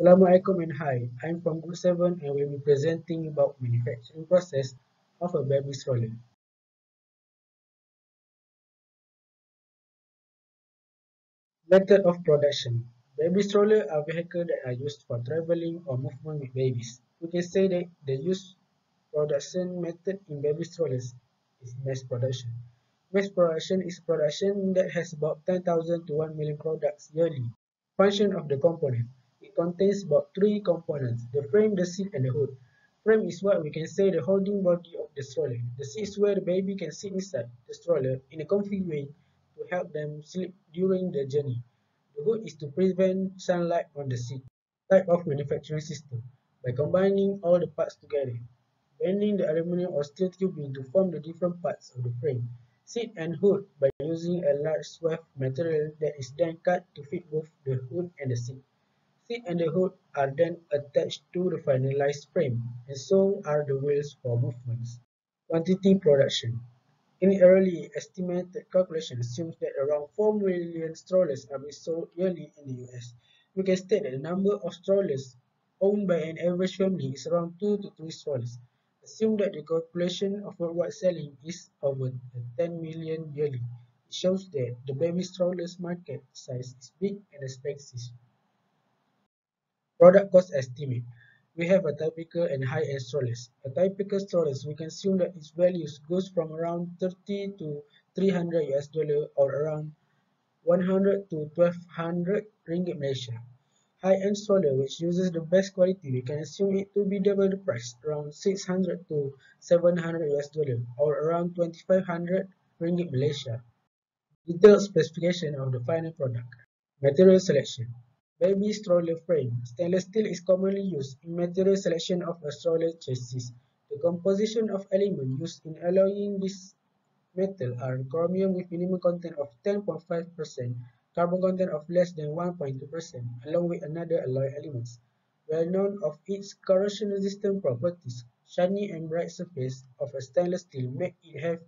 Assalamualaikum and hi, I'm from Group 7 and will be presenting about manufacturing process of a baby stroller. Method of production. Baby stroller are vehicles that are used for traveling or movement with babies. We can say that the use production method in baby strollers is mass production. Mass production is production that has about 10,000 to 1 million products yearly. Function of the component. Contains about three components, the frame, the seat, and the hood. Frame is what we can say the holding body of the stroller. The seat is where the baby can sit inside the stroller in a comfy way to help them sleep during the journey. The hood is to prevent sunlight on the seat. Type of manufacturing system. By combining all the parts together, bending the aluminum or steel tubing to form the different parts of the frame. Seat and hood by using a large swath material that is then cut to fit both the hood and the seat seat and the hood are then attached to the finalized frame, and so are the wheels for movements. Quantity production. In early estimated calculation assumes that around 4 million strollers are being sold yearly in the US. We can state that the number of strollers owned by an average family is around 2 to 3 strollers. Assume that the calculation of worldwide selling is over 10 million yearly. It shows that the baby strollers market size is big and expensive. Product cost estimate. We have a typical and high-end strollers. A typical strollers, we can assume that its values goes from around 30 to 300 US dollar or around 100 to 1200 ringgit Malaysia. High-end stroller which uses the best quality, we can assume it to be double the price, around 600 to 700 US dollar or around 2500 ringgit Malaysia. Detailed specification of the final product. Material selection. Baby stroller frame. Stainless steel is commonly used in material selection of a stroller chassis. The composition of elements used in alloying this metal are chromium with minimum content of 10.5%, carbon content of less than 1.2%, along with another alloy elements. Well known of its corrosion resistant properties, shiny and bright surface of a stainless steel make it have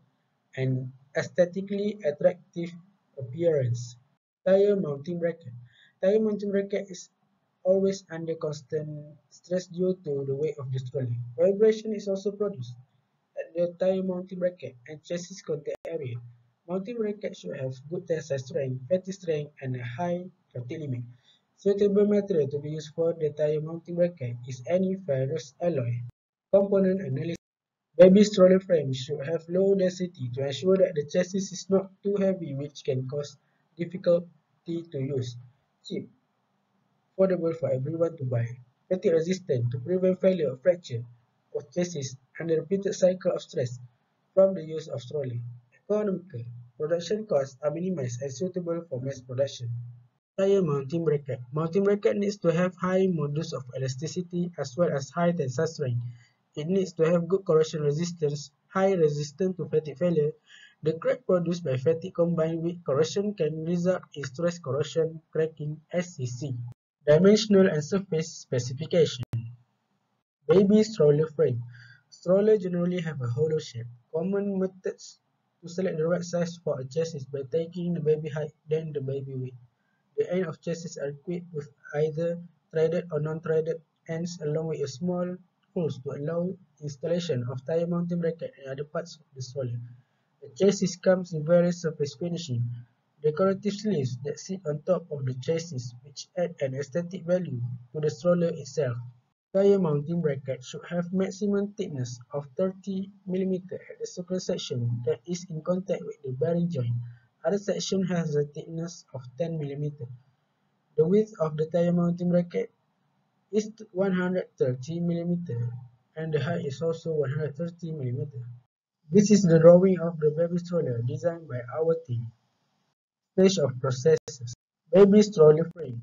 an aesthetically attractive appearance. Tire mounting bracket. Tire mounting bracket is always under constant stress due to the weight of the stroller. Vibration is also produced at the tire mounting bracket and chassis contact area. Mounting bracket should have good tensile strength, fatigue strength, and a high fatigue limit. Suitable material to be used for the tire mounting bracket is any ferrous alloy. Component analysis Baby stroller frame should have low density to ensure that the chassis is not too heavy which can cause difficulty to use cheap, affordable for everyone to buy, fatigue resistant to prevent failure or fracture of chassis and repeated cycle of stress from the use of stroller. Economical, production costs are minimized and suitable for mass production. Tire mounting bracket. Mounting bracket needs to have high modulus of elasticity as well as high tensile strength. It needs to have good corrosion resistance, high resistance to fatigue failure, the crack produced by fatigue combined with corrosion can result in stress corrosion cracking SCC. Dimensional and surface specification. Baby stroller frame. Stroller generally have a hollow shape. Common methods to select the right size for a chassis by taking the baby height then the baby weight. The end of chassis are equipped with either threaded or non-threaded ends along with a small holes to allow installation of tire mounting bracket and other parts of the stroller. The chassis comes in various surface finishing, decorative sleeves that sit on top of the chassis which add an aesthetic value to the stroller itself. Tire mounting bracket should have maximum thickness of 30 mm at the circular section that is in contact with the bearing joint. Other section has a thickness of 10 mm. The width of the tire mounting bracket is 130 mm and the height is also 130 mm. This is the drawing of the baby stroller designed by our team. Stage of processes. Baby stroller frame.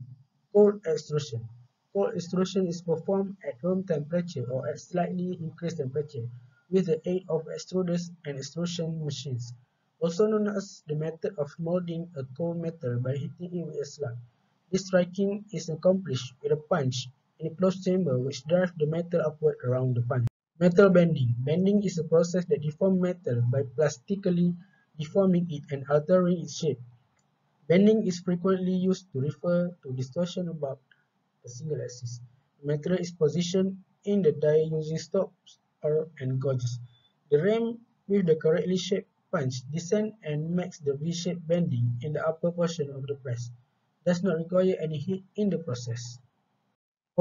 Cold extrusion. Cold extrusion is performed at room temperature or at slightly increased temperature with the aid of extruders and extrusion machines. Also known as the method of molding a cold metal by heating it with a slug. This striking is accomplished with a punch in a closed chamber which drives the metal upward around the punch. Metal bending. Bending is a process that deforms metal by plastically deforming it and altering its shape. Bending is frequently used to refer to distortion about a single axis. The material is positioned in the die using stops or and gauges. The ram with the correctly shaped punch descends and makes the V-shaped bending in the upper portion of the press. Does not require any heat in the process.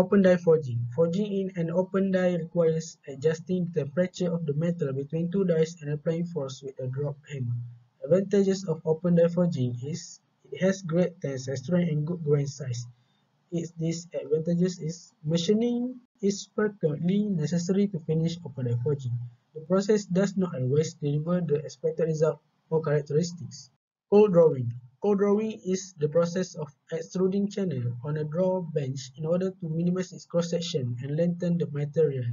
Open die forging. Forging in an open die requires adjusting the temperature of the metal between two dies and applying force with a drop hammer. Advantages of open die forging is it has great tensile strength and good grain size. Its disadvantages is machining is frequently necessary to finish open die forging. The process does not always deliver the expected result or characteristics. Cold drawing. Cold drawing is the process of extruding channel on a draw bench in order to minimize its cross-section and lengthen the material.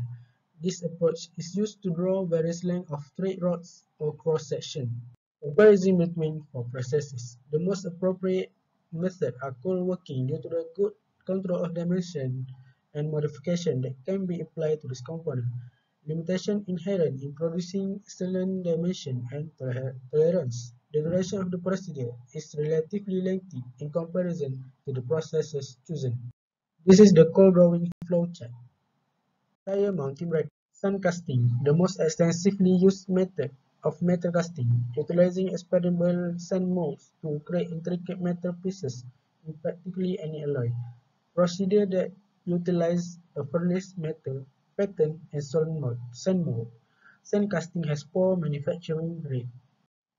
This approach is used to draw various lengths of thread rods or cross-section. Comparison between four processes. The most appropriate method are cold working due to the good control of dimension and modification that can be applied to this component. Limitation inherent in producing excellent dimension and tolerance. The duration of the procedure is relatively lengthy in comparison to the processes chosen. This is the cold drawing flowchart. Tire mounting bracket. Sand casting, the most extensively used method of metal casting, utilizing expandable sand molds to create intricate metal pieces in practically any alloy. Procedure that utilizes a furnace metal pattern and sand mold. Sand casting has poor manufacturing rates.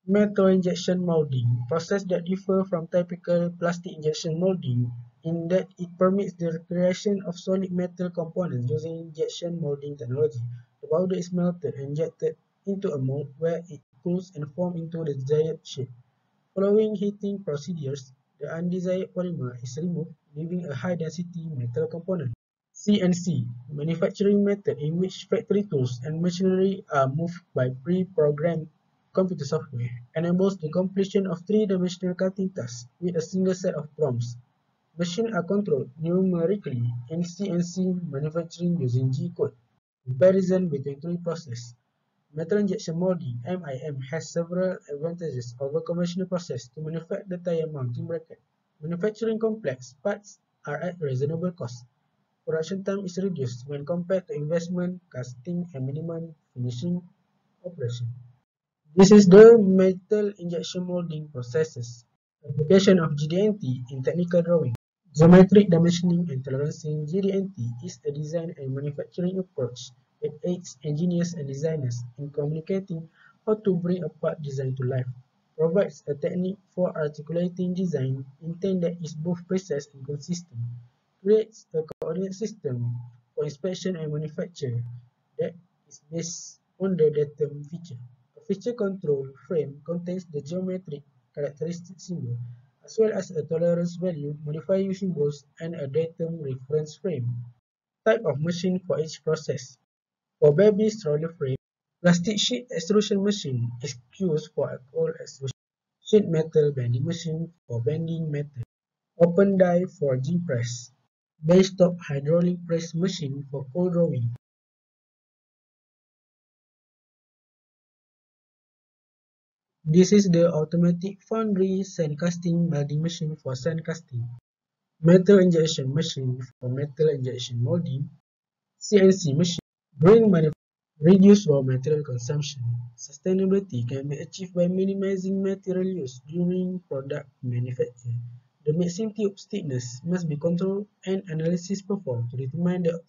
Metal injection molding, process that differ from typical plastic injection molding in that it permits the creation of solid metal components using injection molding technology. The powder is melted and injected into a mold where it cools and forms into the desired shape. Following heating procedures, the undesired polymer is removed, leaving a high-density metal component. CNC, manufacturing method in which factory tools and machinery are moved by pre-programmed computer software, enables the completion of three-dimensional cutting tasks with a single set of prompts. Machines are controlled numerically in CNC manufacturing using G-code. Comparison between three processes. Metal injection molding (MIM) has several advantages over conventional process to manufacture the tire mounting bracket. Manufacturing complex parts are at reasonable cost. Production time is reduced when compared to investment, casting, and minimum finishing operation. This is the metal injection molding processes. Application of GD&T in technical drawing. Geometric dimensioning and tolerancing GD&T is a design and manufacturing approach that aids engineers and designers in communicating how to bring a part design to life. Provides a technique for articulating design intent that is both precise and consistent creates a coordinate system for inspection and manufacture that is based on the datum feature. Feature control frame contains the geometric characteristic symbol as well as a tolerance value modifying symbols and a datum reference frame. Type of machine for each process. For baby stroller frame, plastic sheet extrusion machine is used for a cold extrusion. Sheet metal bending machine for bending metal. Open die for forging press benchtop hydraulic press machine for cold drawing. This is the automatic foundry sand casting molding machine for sand casting. Metal injection machine for metal injection molding. CNC machine. Green reduce raw material consumption. Sustainability can be achieved by minimizing material use during product manufacture. The mixing tube thickness must be controlled and analysis performed to determine the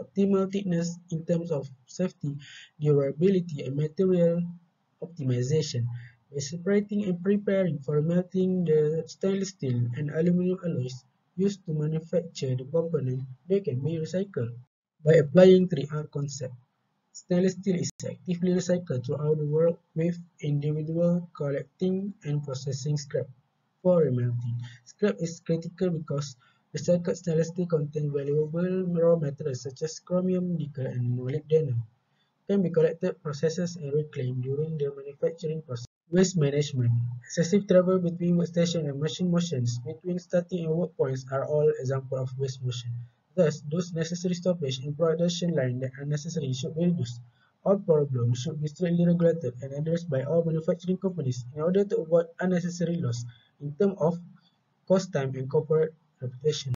optimal thickness in terms of safety, durability, and material optimization. By separating and preparing for melting the stainless steel and aluminum alloys used to manufacture the component, they can be recycled. By applying 3R concept, stainless steel is actively recycled throughout the world with individual collecting and processing scrap for remelting. Scrap is critical because recycled stainless steel contains valuable raw materials such as chromium, nickel, and molybdenum. Can be collected, processed, and reclaimed during the manufacturing process. Waste management. Excessive travel between workstation and machine motions between starting and work points are all examples of waste motion. Thus, those necessary stoppage in production line that are necessary should be reduced. All problems should be strictly regulated and addressed by all manufacturing companies in order to avoid unnecessary loss in terms of cost time and corporate reputation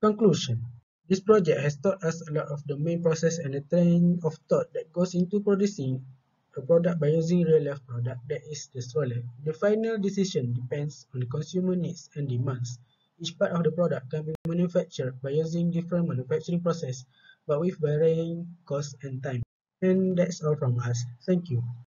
Conclusion This project has taught us a lot of the main process and the train of thought that goes into producing a product by using real-life product that is the stroller. The final decision depends on the consumer needs and demands. Each part of the product can be manufactured by using different manufacturing process but with varying cost and time. And that's all from us. Thank you.